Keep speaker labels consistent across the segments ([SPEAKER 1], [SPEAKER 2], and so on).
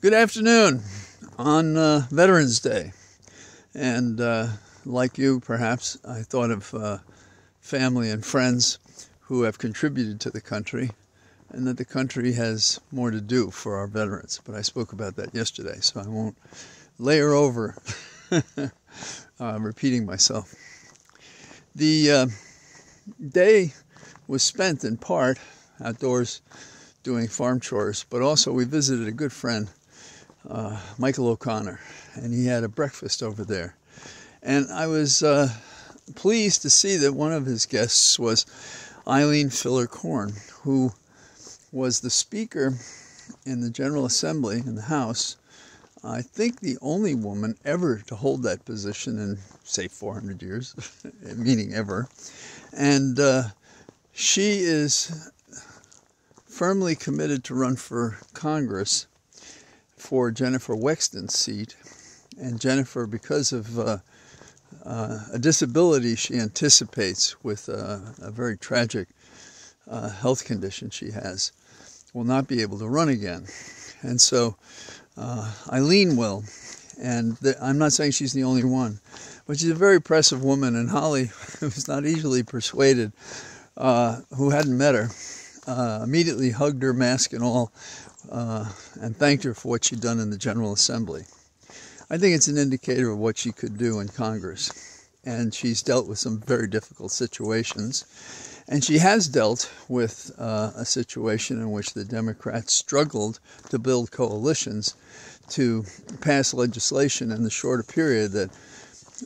[SPEAKER 1] Good afternoon on uh, Veterans Day. And uh, like you, perhaps, I thought of uh, family and friends who have contributed to the country and that the country has more to do for our veterans. But I spoke about that yesterday, so I won't layer over uh, repeating myself. The uh, day was spent in part outdoors doing farm chores, but also we visited a good friend, uh, Michael O'Connor, and he had a breakfast over there. And I was uh, pleased to see that one of his guests was Eileen Filler Corn, who was the speaker in the General Assembly in the House. I think the only woman ever to hold that position in, say, 400 years, meaning ever. And uh, she is firmly committed to run for Congress for Jennifer Wexton's seat. And Jennifer, because of uh, uh, a disability she anticipates with uh, a very tragic uh, health condition she has, will not be able to run again. And so uh, Eileen will. And the, I'm not saying she's the only one, but she's a very impressive woman. And Holly, who's not easily persuaded, uh, who hadn't met her, immediately hugged her, mask and all, uh, and thanked her for what she'd done in the General Assembly. I think it's an indicator of what she could do in Congress. And she's dealt with some very difficult situations. And she has dealt with uh, a situation in which the Democrats struggled to build coalitions to pass legislation in the shorter period that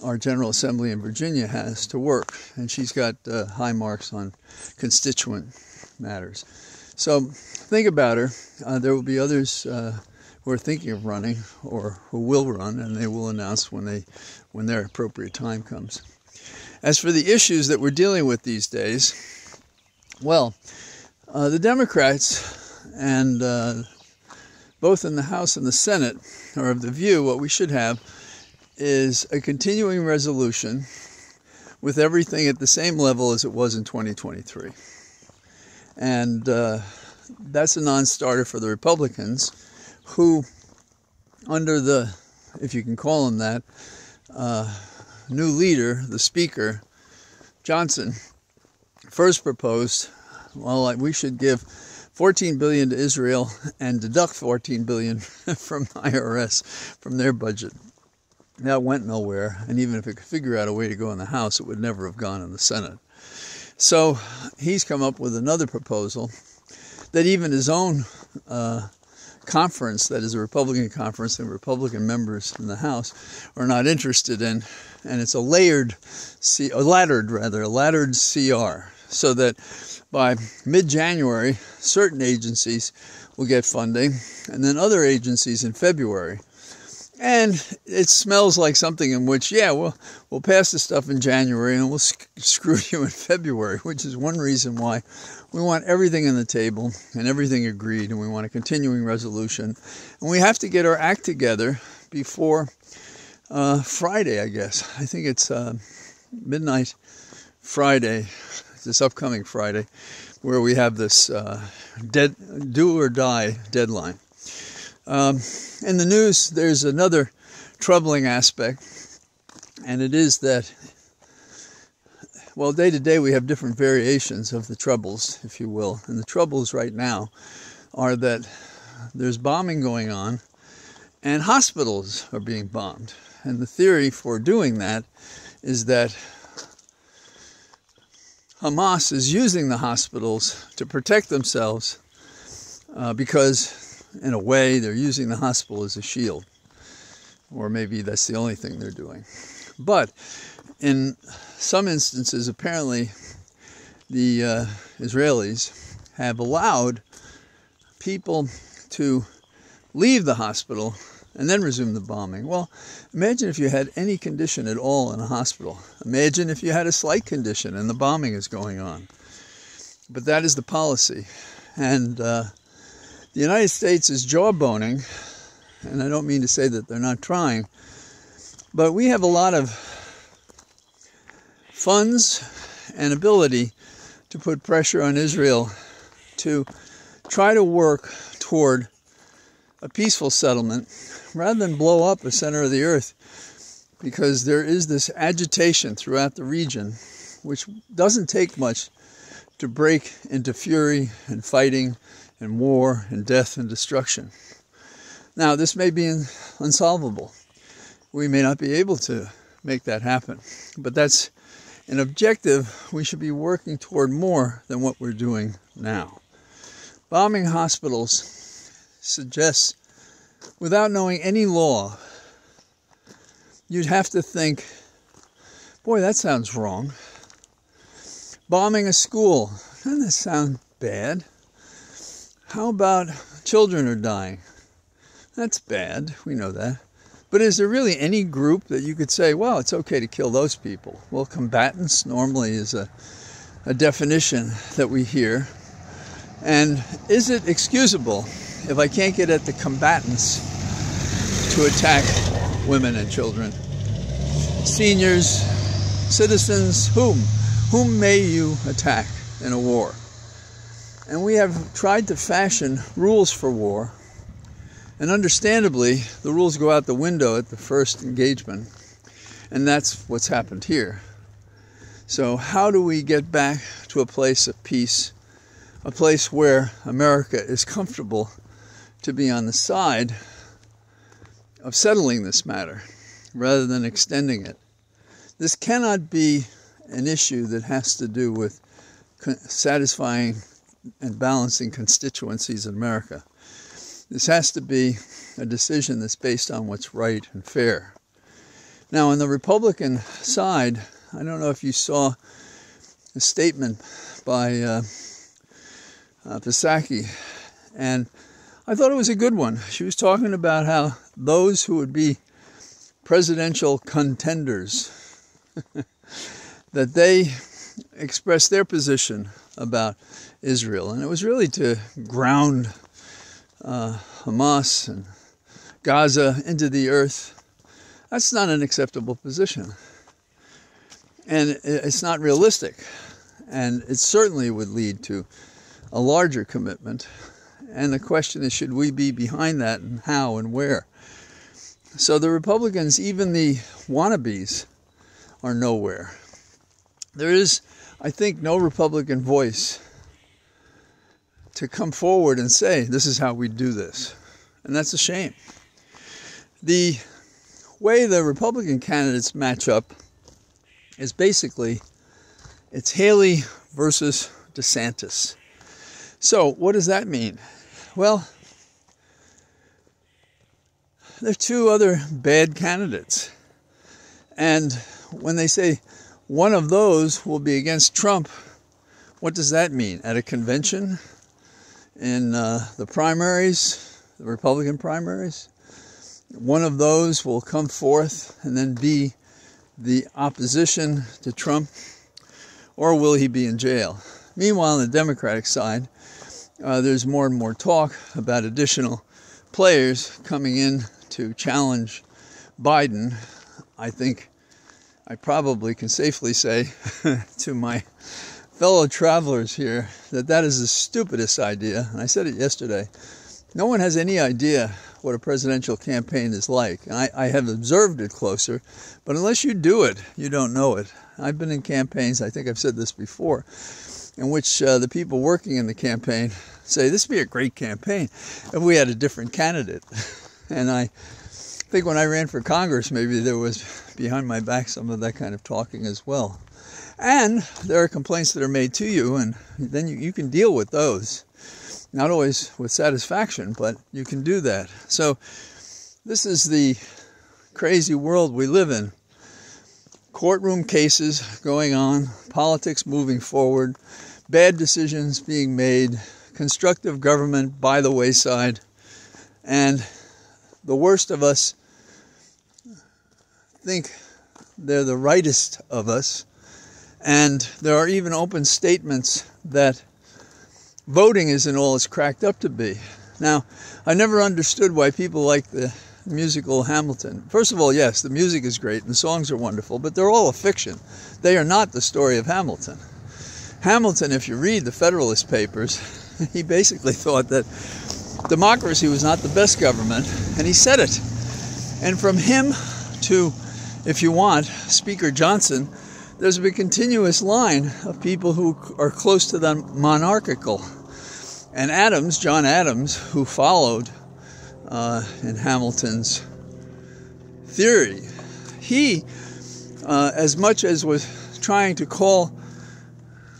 [SPEAKER 1] our General Assembly in Virginia has to work. And she's got uh, high marks on constituent matters. So think about her. Uh, there will be others uh, who are thinking of running or who will run, and they will announce when they when their appropriate time comes. As for the issues that we're dealing with these days, well, uh, the Democrats and uh, both in the House and the Senate are of the view what we should have is a continuing resolution with everything at the same level as it was in 2023. And uh, that's a non starter for the Republicans, who, under the, if you can call him that, uh, new leader, the Speaker, Johnson, first proposed, well, we should give 14 billion to Israel and deduct 14 billion from the IRS from their budget. That went nowhere, and even if it could figure out a way to go in the House, it would never have gone in the Senate. So he's come up with another proposal that even his own uh, conference, that is a Republican conference, and Republican members in the House are not interested in, and it's a layered, C, a laddered rather, a laddered CR, so that by mid-January, certain agencies will get funding, and then other agencies in February. And it smells like something in which, yeah, we'll, we'll pass the stuff in January and we'll sc- screw you in February, which is one reason why we want everything on the table and everything agreed, and we want a continuing resolution. And we have to get our act together before uh, Friday, I guess. I think it's uh, midnight Friday, this upcoming Friday, where we have this uh, dead, do or die deadline. Um, in the news, there's another troubling aspect, and it is that, well, day to day we have different variations of the troubles, if you will. And the troubles right now are that there's bombing going on, and hospitals are being bombed. And the theory for doing that is that Hamas is using the hospitals to protect themselves uh, because in a way, they're using the hospital as a shield. Or maybe that's the only thing they're doing. But in some instances, apparently, the uh, Israelis have allowed people to leave the hospital and then resume the bombing. Well, imagine if you had any condition at all in a hospital. Imagine if you had a slight condition and the bombing is going on. But that is the policy. And uh, the United States is jawboning, and I don't mean to say that they're not trying, but we have a lot of funds and ability to put pressure on Israel to try to work toward a peaceful settlement rather than blow up the center of the earth because there is this agitation throughout the region which doesn't take much to break into fury and fighting and war and death and destruction. Now, this may be unsolvable. We may not be able to make that happen, but that's an objective we should be working toward more than what we're doing now. Bombing hospitals suggests, without knowing any law, you'd have to think, boy, that sounds wrong. Bombing a school, doesn't that sound bad? How about children are dying? That's bad, we know that. But is there really any group that you could say, well, it's okay to kill those people? Well, combatants normally is a, a definition that we hear. And is it excusable if I can't get at the combatants to attack women and children? Seniors, citizens, whom? Whom may you attack in a war? And we have tried to fashion rules for war and understandably, the rules go out the window at the first engagement. And that's what's happened here. So, how do we get back to a place of peace, a place where America is comfortable to be on the side of settling this matter rather than extending it? This cannot be an issue that has to do with satisfying and balancing constituencies in America. This has to be a decision that's based on what's right and fair. Now, on the Republican side, I don't know if you saw a statement by uh, uh, Psaki, and I thought it was a good one. She was talking about how those who would be presidential contenders, that they expressed their position about Israel, and it was really to ground uh, Hamas and Gaza into the earth, that's not an acceptable position. And it's not realistic. And it certainly would lead to a larger commitment. And the question is should we be behind that and how and where? So the Republicans, even the wannabes, are nowhere. There is, I think, no Republican voice to come forward and say, this is how we do this. And that's a shame. The way the Republican candidates match up is basically it's Haley versus DeSantis. So, what does that mean? Well, there are two other bad candidates. And when they say one of those will be against Trump, what does that mean? At a convention? in uh, the primaries, the Republican primaries. One of those will come forth and then be the opposition to Trump, or will he be in jail? Meanwhile, on the Democratic side, uh, there's more and more talk about additional players coming in to challenge Biden. I think I probably can safely say to my fellow travelers here that that is the stupidest idea. And I said it yesterday. No one has any idea what a presidential campaign is like. And I, I have observed it closer, but unless you do it, you don't know it. I've been in campaigns, I think I've said this before, in which uh, the people working in the campaign say, This would be a great campaign if we had a different candidate. and I think when I ran for Congress, maybe there was behind my back some of that kind of talking as well. And there are complaints that are made to you, and then you, you can deal with those. Not always with satisfaction, but you can do that. So, this is the crazy world we live in. Courtroom cases going on, politics moving forward, bad decisions being made, constructive government by the wayside, and the worst of us think they're the rightest of us and there are even open statements that voting isn't all it's cracked up to be. Now, I never understood why people like the musical Hamilton. First of all, yes, the music is great and the songs are wonderful, but they're all a fiction. They are not the story of Hamilton. Hamilton, if you read the Federalist Papers, he basically thought that democracy was not the best government, and he said it. And from him to, if you want, Speaker Johnson, there's a continuous line of people who are close to the monarchical. And Adams, John Adams, who followed uh, in Hamilton's theory, he, uh, as much as was trying to call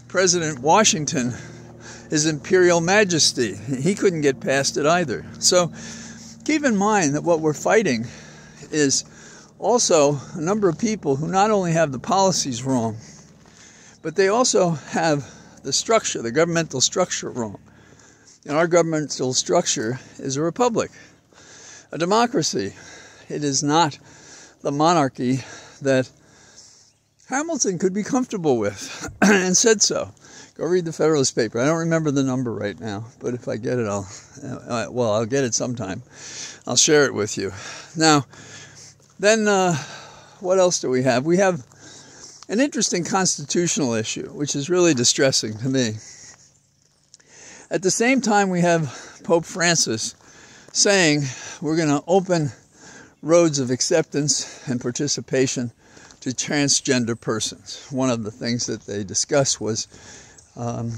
[SPEAKER 1] President Washington his imperial majesty, he couldn't get past it either. So keep in mind that what we're fighting is also a number of people who not only have the policies wrong, but they also have the structure, the governmental structure wrong. And our governmental structure is a republic, a democracy. It is not the monarchy that Hamilton could be comfortable with and said so. Go read the Federalist paper. I don't remember the number right now, but if I get it, I'll, uh, well, I'll get it sometime. I'll share it with you. Now, then, uh, what else do we have? We have an interesting constitutional issue, which is really distressing to me. At the same time, we have Pope Francis saying we're going to open roads of acceptance and participation to transgender persons. One of the things that they discussed was um,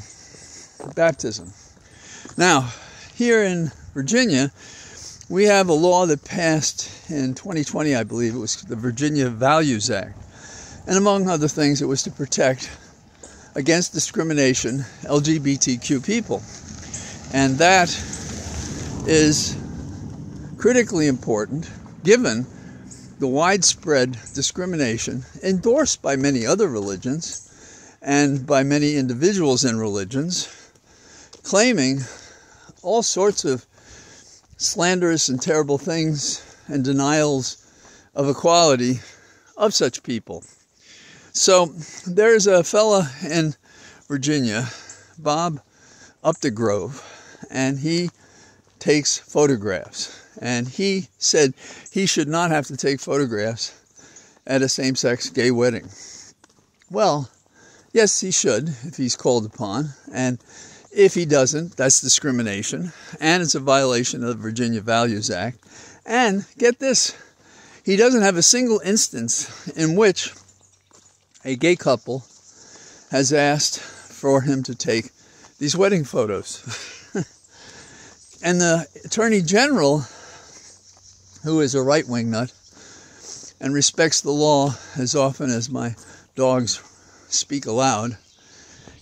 [SPEAKER 1] baptism. Now, here in Virginia, we have a law that passed in 2020, I believe. It was the Virginia Values Act. And among other things, it was to protect against discrimination LGBTQ people. And that is critically important given the widespread discrimination endorsed by many other religions and by many individuals in religions claiming all sorts of slanderous and terrible things and denials of equality of such people. So there's a fella in Virginia, Bob Updegrove, and he takes photographs. And he said he should not have to take photographs at a same sex gay wedding. Well, yes, he should if he's called upon. And if he doesn't, that's discrimination, and it's a violation of the Virginia Values Act. And get this, he doesn't have a single instance in which a gay couple has asked for him to take these wedding photos. and the Attorney General, who is a right wing nut and respects the law as often as my dogs speak aloud,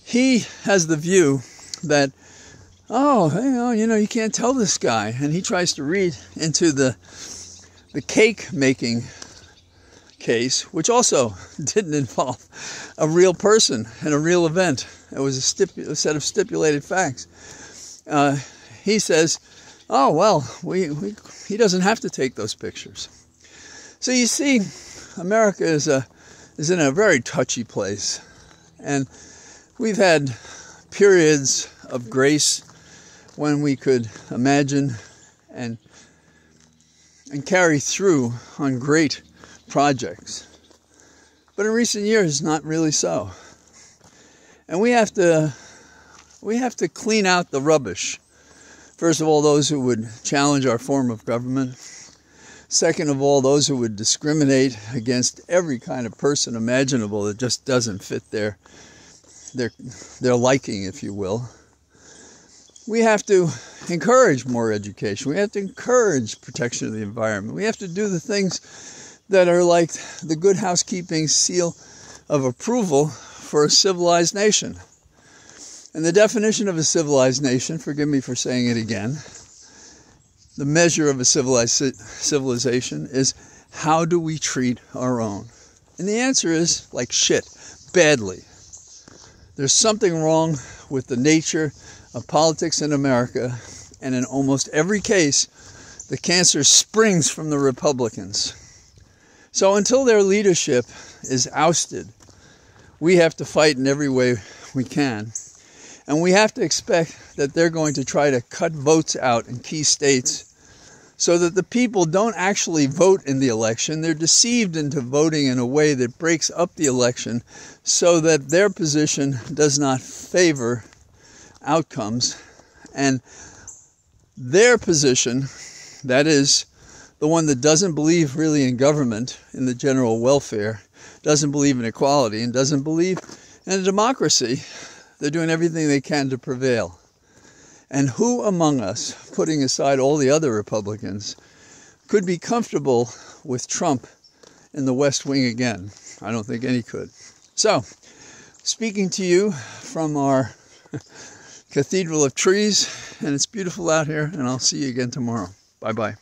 [SPEAKER 1] he has the view that, oh, you know, you know, you can't tell this guy. And he tries to read into the, the cake making case, which also didn't involve a real person and a real event. It was a, stipu- a set of stipulated facts. Uh, he says, oh, well, we, we, he doesn't have to take those pictures. So you see, America is, a, is in a very touchy place. And we've had periods of grace when we could imagine and and carry through on great projects. But in recent years not really so. And we have to we have to clean out the rubbish. First of all, those who would challenge our form of government. Second of all, those who would discriminate against every kind of person imaginable that just doesn't fit their their, their liking, if you will. We have to encourage more education. We have to encourage protection of the environment. We have to do the things that are like the good housekeeping seal of approval for a civilized nation. And the definition of a civilized nation, forgive me for saying it again, the measure of a civilized civilization is how do we treat our own? And the answer is like shit, badly. There's something wrong with the nature of politics in America, and in almost every case, the cancer springs from the Republicans. So until their leadership is ousted, we have to fight in every way we can. And we have to expect that they're going to try to cut votes out in key states so that the people don't actually vote in the election. They're deceived into voting in a way that breaks up the election so that their position does not favor outcomes. And their position, that is, the one that doesn't believe really in government, in the general welfare, doesn't believe in equality, and doesn't believe in a democracy, they're doing everything they can to prevail. And who among us, putting aside all the other Republicans, could be comfortable with Trump in the West Wing again? I don't think any could. So, speaking to you from our Cathedral of Trees, and it's beautiful out here, and I'll see you again tomorrow. Bye bye.